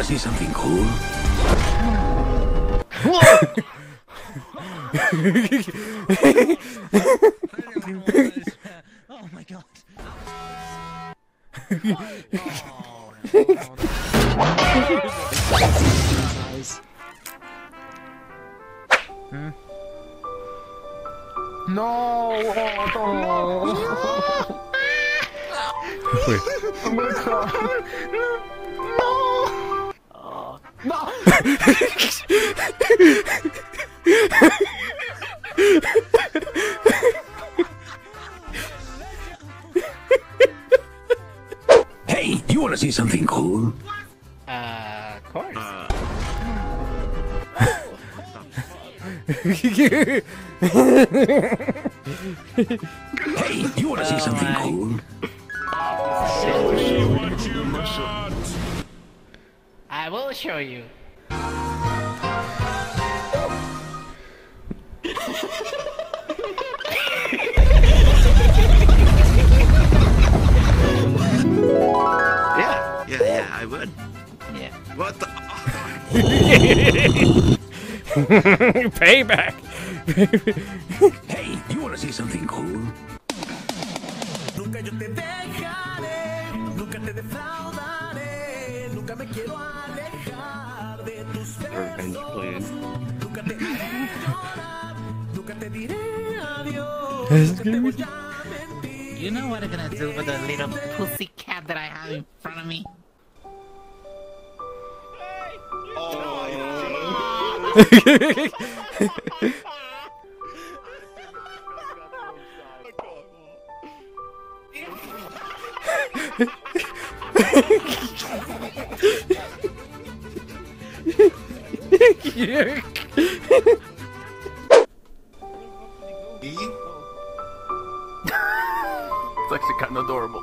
want to see something cool? oh my god. Hey, you want to see something cool? Uh, of course. Hey, you want to see something cool? I will show you. Yeah, yeah, yeah, I would. Yeah. What the? Payback. Hey, you want to see something cool? Nunca yo te dejaré, nunca te defraudaré, nunca me quiero alejar voy a mentir. You know what I'm gonna do with the little pussy cat that I have in front of me? It's actually kind of adorable.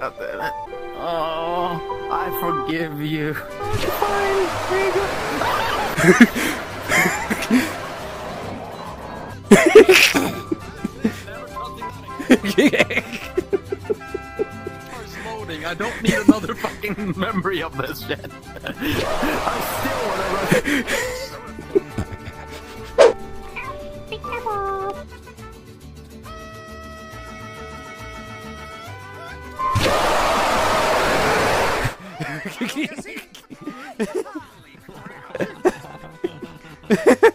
God damn it. Oh, I forgive you. Car's loading. I don't need another fucking memory of this shit. Still wanna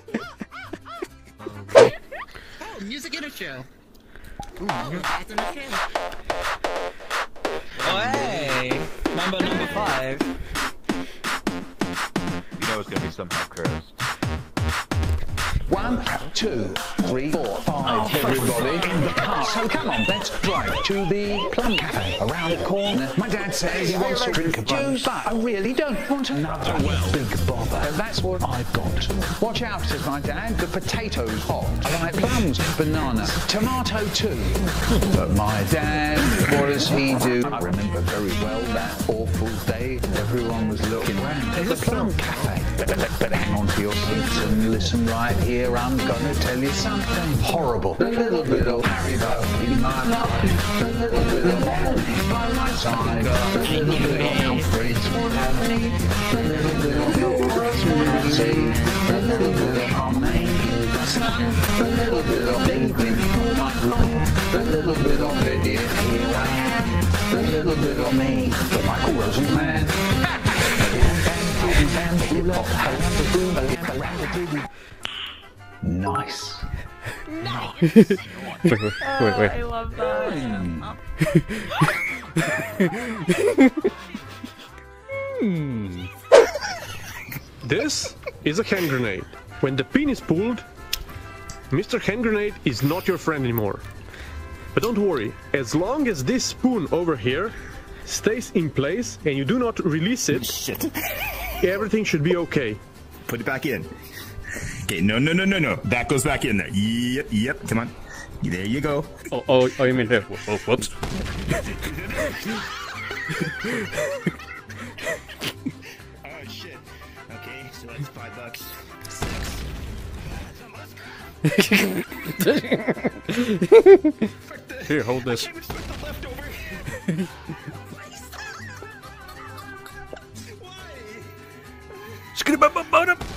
One, two, three, four, five, oh, everybody in the car. Oh, so come on, let's drive to the Plum Cafe around the corner. My dad says he wants to drink a juice, but I really don't want another big bother. And that's what I've got. Watch out, says my dad. The potatoes hot. I like plums, banana, tomato too. But my dad, what does he do? I remember very well that awful day. Everyone was looking around at the Plum Cafe. But, but, but hang on to your seats and listen right here. I'm gonna tell you something horrible. A little bit of Haribo in my life. A little bit of Melanie by my side. A little bit of Alfred's Melanie. A little bit of yours, Melanie. A little bit of Harmony. A little bit of David. A little bit of Eddie. Here I am. A little bit of me. The Michael Rosenman. Nice. Wait, wait, wait, wait. Oh, I love that. Hmm. This is a hand grenade. When the pin is pulled, Mr. Hand Grenade is not your friend anymore. But don't worry, as long as this spoon over here stays in place and you do not release it, Shit. everything should be okay. Put it back in. Okay, no, no, no, no, no. That goes back in there. Yep, yep. Come on. There you go. Oh, oh, oh, you mean here? Oh, whoops. Oh shit. Okay, so that's five bucks. Here, hold this. I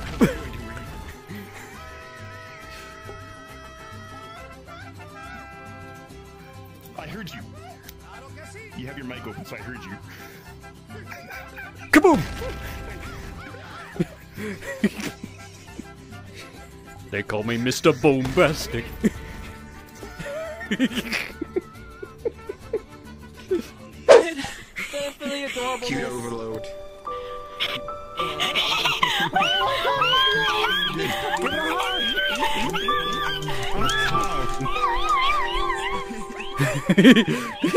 they call me Mr. Bombastic. Definitely. Cute overload.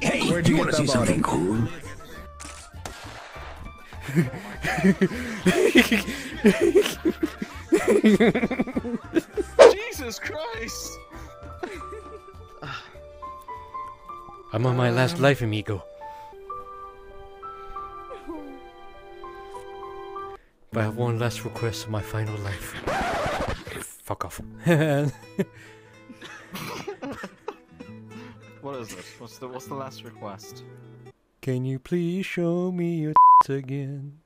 Hey, Where'd you you want to see that something cool? Jesus Christ! I'm on my last life, amigo. But I have one last request of my final life. Fuck off. What is this? What's the what's the last request? Can you please show me your again?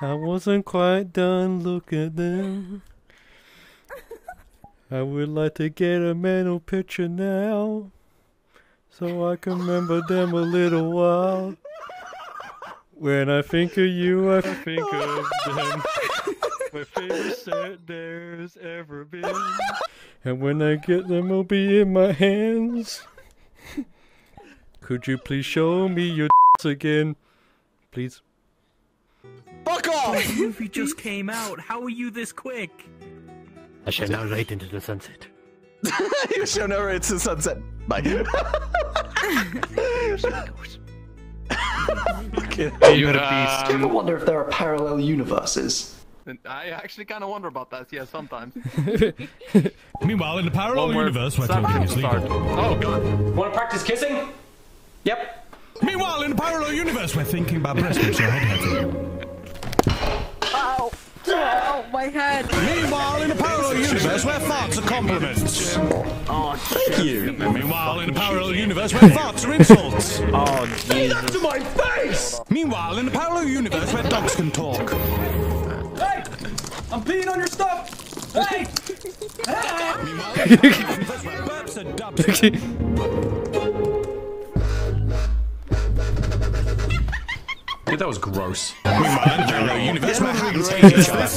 I wasn't quite done looking at them. I would like to get a mental picture now, so I can remember them a little while. When I think of you, I think of them. My favorite set there's ever been. And when I get them, will be in my hands. Could you please show me your again? Please. Fuck off! The movie just came out. How are you this quick? I shall now ride into the sunset. you show no it's the sunset. Bye. You got um, a Do you ever wonder if there are parallel universes? I actually kind of wonder about that. Yeah, sometimes. Meanwhile, in the parallel One universe where Stop. talking is legal. Oh god. Want to practice kissing? Yep. Meanwhile, in the parallel universe where thinking about breast makes your head hurting. Ow! Ow, my head! Meanwhile, in the parallel universe where farts are compliments. Oh, Thank you. Meanwhile, in the parallel universe where farts are insults. Oh, Say that to my face! Meanwhile, in the parallel universe where dogs can talk. Hey! I'm peeing on your stuff! Hey! Burps are. Dude, that was gross. Meanwhile, in the parallel universe where hands hate each other.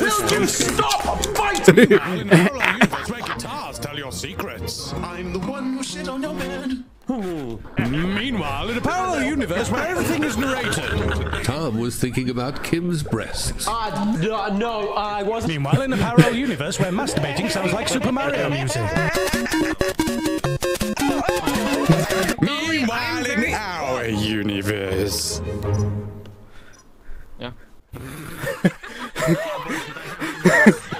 Will you stop fighting? Your secrets. I'm the one who shit on your bed. Meanwhile, in a parallel universe where everything is narrated. Tom was thinking about Kim's breasts. Uh, no, no, I wasn't. Meanwhile, in a parallel universe where masturbating sounds like Super Mario music. Meanwhile, in our universe. Yeah.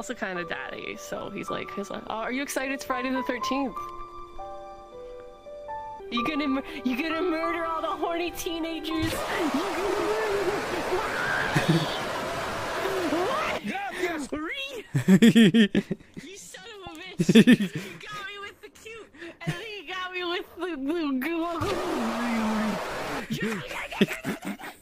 also kind of daddy, so he's like, he's like, oh, are you excited? It's Friday the 13th. You gonna, you gonna murder all the horny teenagers? You gonna murder What? Yes, You son of a bitch! You got me with the cute, and then you got me with the, the